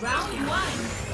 Round one.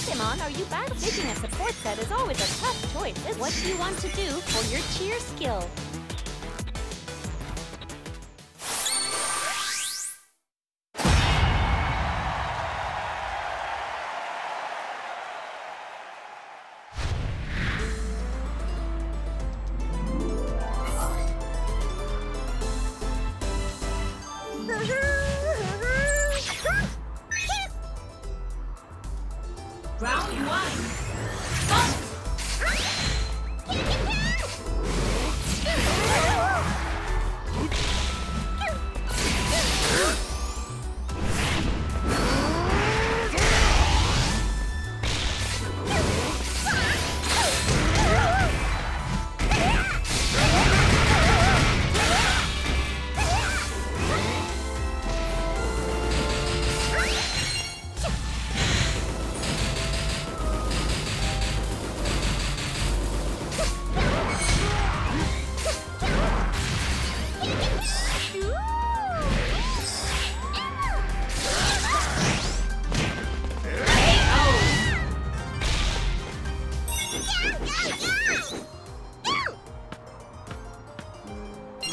Pokemon are you back? Picking a support set is always a tough choice. What do you want to do for your cheer skill?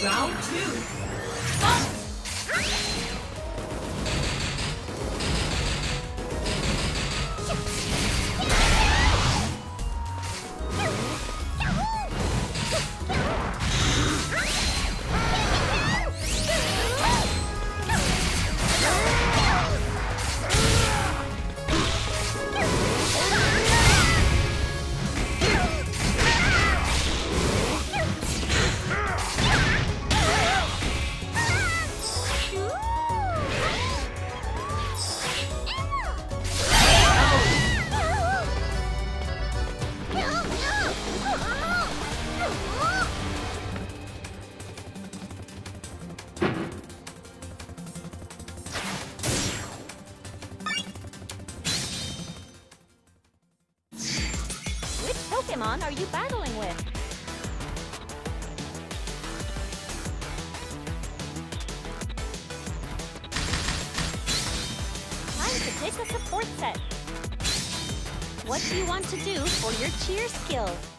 Round two. Fight! Pokemon are you battling with? Time to pick a support set. What do you want to do for your cheer skill?